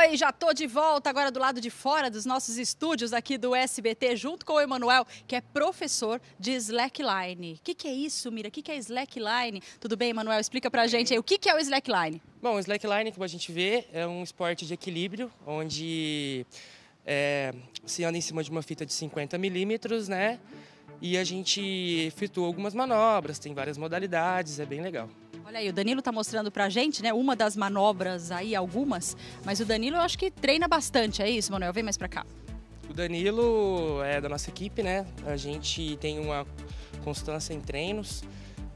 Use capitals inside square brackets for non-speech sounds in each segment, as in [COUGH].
Oi, já tô de volta agora do lado de fora dos nossos estúdios aqui do SBT, junto com o Emanuel, que é professor de slackline. O que, que é isso, Mira? O que, que é slackline? Tudo bem, Emanuel? Explica pra gente aí o que, que é o slackline. Bom, o slackline, como a gente vê, é um esporte de equilíbrio, onde é, se anda em cima de uma fita de 50 milímetros, né? E a gente efetua algumas manobras, tem várias modalidades, é bem legal. Olha aí, o Danilo tá mostrando pra gente, né, uma das manobras aí, algumas, mas o Danilo eu acho que treina bastante, é isso, Manuel? Vem mais pra cá. O Danilo é da nossa equipe, né? A gente tem uma constância em treinos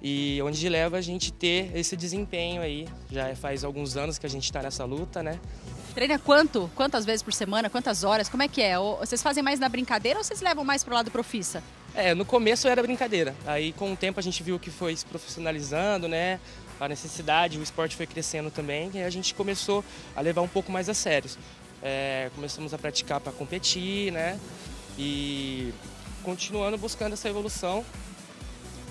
e onde leva a gente ter esse desempenho aí. Já faz alguns anos que a gente está nessa luta, né? Treina quanto? Quantas vezes por semana? Quantas horas? Como é que é? Ou vocês fazem mais na brincadeira ou vocês levam mais pro lado profissa? É, no começo era brincadeira. Aí com o tempo a gente viu que foi se profissionalizando, né? A necessidade, o esporte foi crescendo também e a gente começou a levar um pouco mais a sério. É, começamos a praticar para competir, né? E continuando buscando essa evolução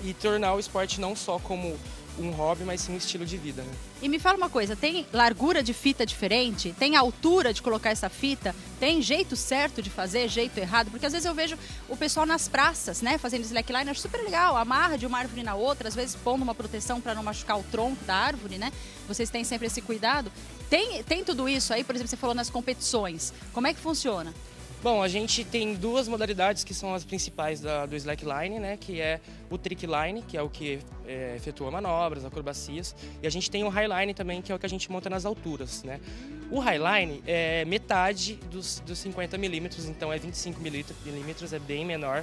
e tornar o esporte não só como um hobby, mas sim um estilo de vida. Né? E me fala uma coisa, tem largura de fita diferente? Tem altura de colocar essa fita? Tem jeito certo de fazer, jeito errado? Porque às vezes eu vejo o pessoal nas praças, né, fazendo slackline, acho super legal, amarra de uma árvore na outra, às vezes pondo uma proteção para não machucar o tronco da árvore, né? Vocês têm sempre esse cuidado. Tem, tem tudo isso aí, por exemplo, você falou nas competições. Como é que funciona? Bom, a gente tem duas modalidades que são as principais da, do slackline, né? Que é o trickline, que é o que é, efetua manobras, acrobacias, e a gente tem o highline também, que é o que a gente monta nas alturas, né? O highline é metade dos, dos 50 milímetros, então é 25 milímetros, é bem menor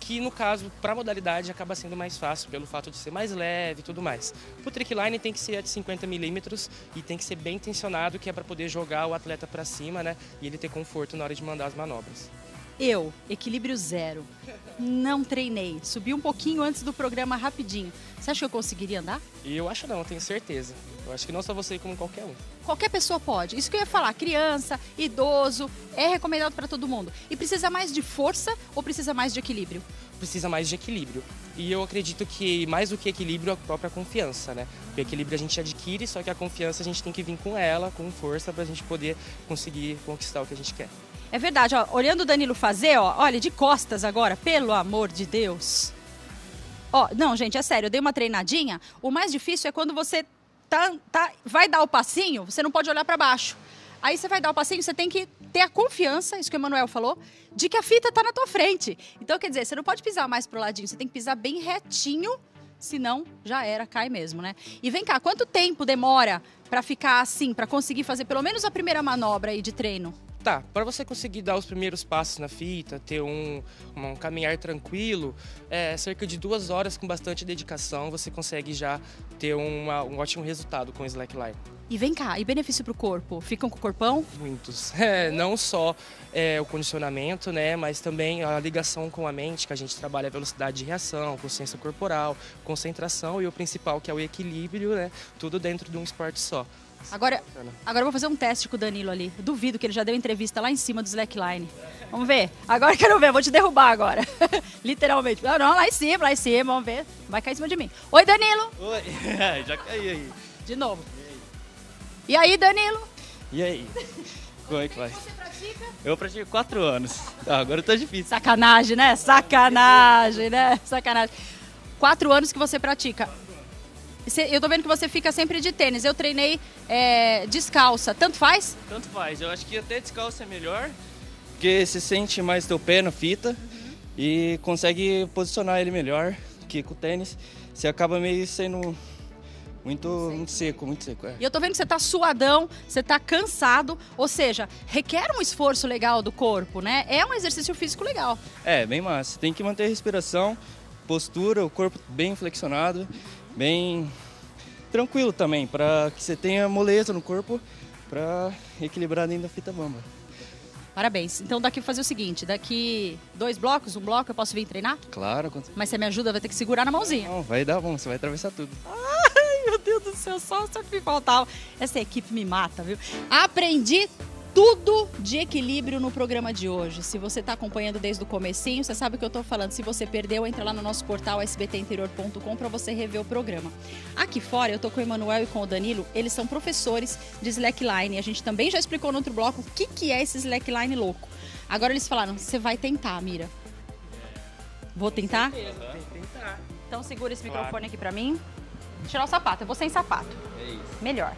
que no caso, para a modalidade, acaba sendo mais fácil pelo fato de ser mais leve e tudo mais. O trickline tem que ser de 50 milímetros e tem que ser bem tensionado, que é para poder jogar o atleta para cima, né? E ele ter conforto na hora de mandar as manobras. Eu, equilíbrio zero, não treinei, subi um pouquinho antes do programa rapidinho. Você acha que eu conseguiria andar? Eu acho não, tenho certeza. Eu acho que não só você, como qualquer um. Qualquer pessoa pode. Isso que eu ia falar, criança, idoso, é recomendado para todo mundo. E precisa mais de força ou precisa mais de equilíbrio? Precisa mais de equilíbrio. E eu acredito que mais do que equilíbrio, a própria confiança, né? O equilíbrio a gente adquire, só que a confiança a gente tem que vir com ela, com força, para a gente poder conseguir conquistar o que a gente quer. É verdade, ó, olhando o Danilo fazer, ó, olha, de costas agora, pelo amor de Deus. Ó, não, gente, é sério, eu dei uma treinadinha. O mais difícil é quando você tá, tá, vai dar o passinho, você não pode olhar para baixo. Aí você vai dar o passinho, você tem que ter a confiança, isso que o Emanuel falou, de que a fita está na tua frente. Então, quer dizer, você não pode pisar mais pro ladinho, você tem que pisar bem retinho, senão já era, cai mesmo, né? E vem cá, quanto tempo demora para ficar assim, para conseguir fazer pelo menos a primeira manobra aí de treino? Tá, para você conseguir dar os primeiros passos na fita, ter um, um caminhar tranquilo, é, cerca de duas horas com bastante dedicação, você consegue já ter uma, um ótimo resultado com o slackline. E vem cá, e benefício para o corpo? Ficam com o corpão? Muitos. [LAUGHS] É, não só é, o condicionamento, né, mas também a ligação com a mente, que a gente trabalha a velocidade de reação, consciência corporal, concentração e o principal que é o equilíbrio, né, tudo dentro de um esporte só. Agora, agora eu vou fazer um teste com o Danilo ali. Duvido que ele já deu entrevista lá em cima do slackline. Vamos ver. Agora quero ver, vou te derrubar agora. [LAUGHS] Literalmente. Não, não, lá em cima, lá em cima, vamos ver. Vai cair em cima de mim. Oi, Danilo. Oi, [LAUGHS] já caí aí. De novo. E aí, Danilo? E aí? Como é que faz? Você pratica? Eu pratico quatro anos. Ah, agora tá difícil. Sacanagem, né? Sacanagem, né? Sacanagem. Quatro anos que você pratica. Eu tô vendo que você fica sempre de tênis. Eu treinei é, descalça. Tanto faz? Tanto faz. Eu acho que até descalça é melhor, porque você sente mais teu pé na fita uhum. e consegue posicionar ele melhor que com o tênis. Você acaba meio sendo muito, muito seco, muito seco. É. E eu tô vendo que você tá suadão, você tá cansado, ou seja, requer um esforço legal do corpo, né? É um exercício físico legal. É, bem massa. Tem que manter a respiração, postura, o corpo bem flexionado bem tranquilo também, para que você tenha moleza no corpo para equilibrar dentro da fita bamba. Parabéns. Então daqui fazer o seguinte, daqui dois blocos, um bloco, eu posso vir treinar? Claro. Mas você me ajuda, vai ter que segurar na mãozinha. Não, vai dar bom, você vai atravessar tudo. Ai, meu Deus do céu, só, só que me faltava. Essa equipe me mata, viu? Aprendi tudo de equilíbrio no programa de hoje. Se você está acompanhando desde o comecinho, você sabe o que eu estou falando. Se você perdeu, entra lá no nosso portal sbtinterior.com para você rever o programa. Aqui fora, eu estou com o Emanuel e com o Danilo. Eles são professores de slackline. A gente também já explicou no outro bloco o que, que é esse slackline louco. Agora eles falaram, você vai tentar, Mira. Vou tentar? Tem que tentar. Então segura esse Claro. microfone aqui para mim. Tirar o sapato. Eu vou sem sapato. É isso. Melhor.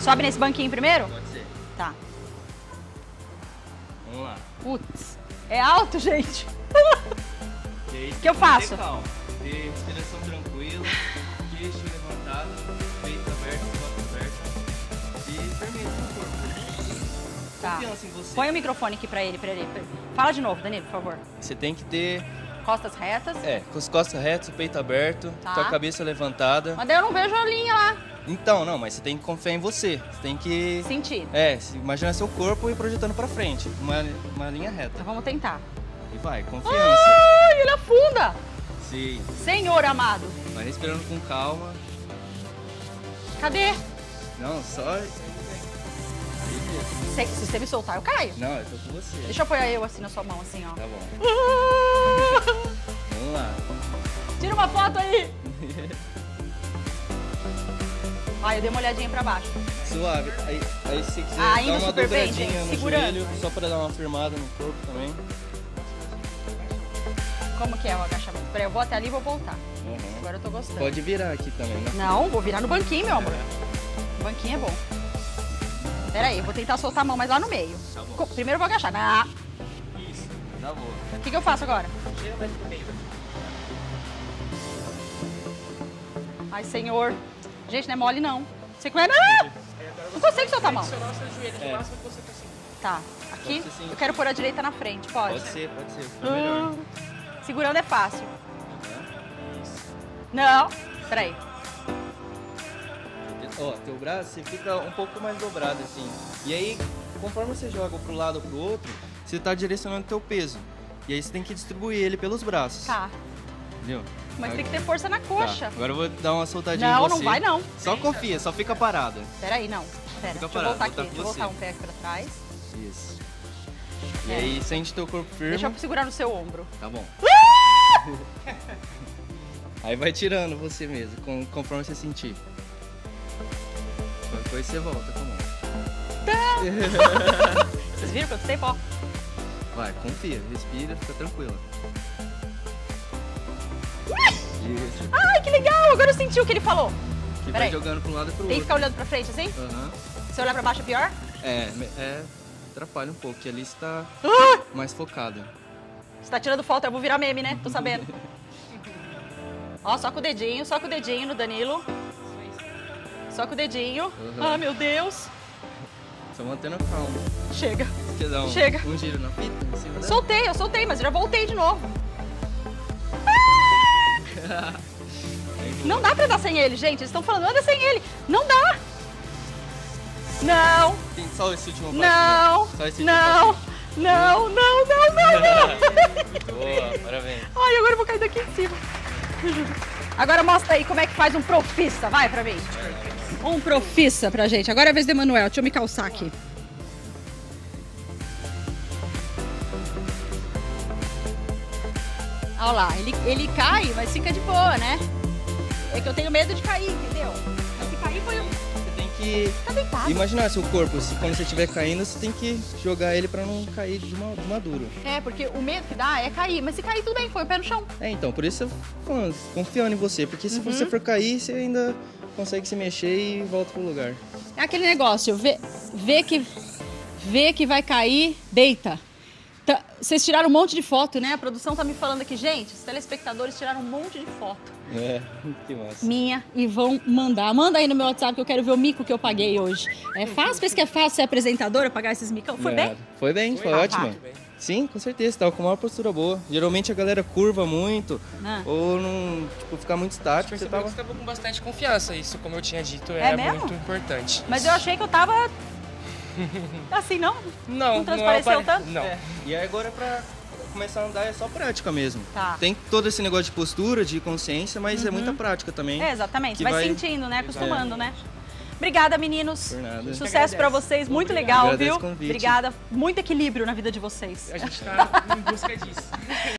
Sobe nesse banquinho primeiro? Pode ser. Tá. Vamos lá. Putz. É alto, gente. Aí, que eu faço? Calma. Ter respiração tranquila, queixo levantado, peito aberto, boca aberta. E no corpo. Tá. Confiança em você. Põe o microfone aqui pra ele, pra ele. Fala de novo, Danilo, por favor. Você tem que ter, Costas retas. é, com as costas retas, o peito aberto, Tá. com a cabeça levantada. Mas daí eu não vejo a linha lá. Então, não, mas você tem que confiar em você. Você tem que. Sentir. É, imagina seu corpo e projetando pra frente. Uma, uma linha Então reta. vamos tentar. E vai, confiança. Ai, ele afunda. Sim. Senhor amado. Vai respirando com calma. Cadê? Não, só. Se, se você me soltar, eu caio. Não, eu tô com você. Deixa eu apoiar eu assim na sua mão, assim, ó. Tá bom. [LAUGHS] Vamos lá. Tira uma foto aí. Ai, eu dei uma olhadinha pra baixo. Suave. Aí, aí se você quiser Ah, dar uma super bem, dobradinha gente, no segurando. joelho, só pra dar uma firmada no corpo também. Como que é o agachamento? Peraí, eu vou até ali e vou voltar. Uhum. Agora eu tô gostando. Pode virar aqui também, né? Não, vou virar no banquinho, meu amor. O banquinho é bom. Pera aí, eu vou tentar soltar a mão, mas lá no meio. Tá Primeiro eu vou agachar. Ah, Isso. Tá bom. O que, que eu faço agora? Mais pro meio. Ai, senhor. Gente, não é mole, não. Você como é? Ah! Não consigo soltar a mão. Flexionar os seus joelhos É. o máximo que você conseguir. Tá, aqui. Pode ser sim. Eu quero pôr a direita na frente, pode? Pode ser, pode ser. Fica melhor. Ah, Segurando é fácil. Não. Peraí. Ó, teu braço você fica um pouco mais dobrado assim. E aí, conforme você joga pro lado ou pro outro, você tá direcionando teu peso. E aí você tem que distribuir ele pelos braços. Tá. Entendeu? Mas tem que ter força na Tá, coxa. Agora eu vou dar uma soltadinha Não, em você. não vai não. Só confia, só fica parada. Peraí, não. Pera, Fica deixa eu parado, voltar vou aqui. Deixa eu voltar um pé aqui pra trás. Isso. E É. aí sente teu corpo firme. Deixa eu segurar no seu ombro. Tá bom. [LAUGHS] aí vai tirando você mesmo, com- conforme você sentir. Depois você volta a mão. [LAUGHS] Vocês viram quanto tempo? Ó. Vai, confia, respira, fica tranquila. Isso. Ai, que legal! Agora eu senti o que ele falou. Que vai Peraí. jogando pra um lado e pro Tem que outro. ficar olhando pra frente assim? Aham. Se eu olhar pra baixo é pior? É, é, atrapalha um pouco, que ali você tá Ah! mais focado. Você tá tirando foto, eu vou virar meme, né? Tô sabendo. [LAUGHS] Ó, só com o dedinho, só com o dedinho no Danilo. Só com o dedinho. Uhum. Ah, meu Deus. Só mantendo calma. Chega. Quer dar um, Chega. um giro na fita? Soltei, eu soltei, mas já voltei de novo. [LAUGHS] Não dá pra andar sem ele, gente. Eles estão falando, anda sem ele. Não dá. Não, só esse último não, Só esse não, não, não, não, não, não. [LAUGHS] passinho. Boa, parabéns. [LAUGHS] Ai, agora eu vou cair daqui em cima. Agora mostra aí como é que faz um profissa. Vai pra mim. Um profissa pra gente. Agora é a vez do Emanuel. Deixa eu me calçar aqui. Olha lá, ele, ele cai, mas fica de boa, né? É que eu tenho medo de cair, entendeu? Mas se cair foi um... Você tem que Tá deitado. imaginar seu corpo. Se quando você estiver caindo, você tem que jogar ele pra não cair de, uma, de maduro. É, porque o medo que dá é cair. Mas se cair, tudo bem, põe o pé no chão. É, então, por isso eu falando, confiando em você. Porque se Uhum. você for cair, você ainda consegue se mexer e volta pro lugar. É aquele negócio, vê, vê que vê que vai cair, deita. Tá- vocês tiraram um monte de foto, né? A produção tá me falando aqui, gente, os telespectadores tiraram um monte de foto É, [LAUGHS] que massa. minha e vão mandar. Manda aí no meu WhatsApp que eu quero ver o mico que eu paguei hoje. É fácil, pensa que é fácil ser apresentadora, pagar esses micão? Foi bem? Nada. Foi bem, foi, tá. ótimo. Sim, com certeza, tava com uma postura boa. Geralmente a galera curva muito, Ah. ou não, tipo, ficar muito estático. Você tava... que você tava com bastante confiança. Isso, como eu tinha dito, É é, muito importante. Mas eu achei que eu tava [LAUGHS] assim, não? Não, Não transpareceu apare- tanto? Não. É, E aí agora pra começar a andar é só prática mesmo. Tá. Tem todo esse negócio de postura, de consciência, mas é muita prática também. É, exatamente. Vai, vai- sentindo, né? Acostumando, né? Obrigada, meninos. Por nada. Sucesso pra vocês, muito Obrigado. legal, Agradeço viu? Obrigada. Muito equilíbrio na vida de vocês. A gente está [LAUGHS] em busca disso.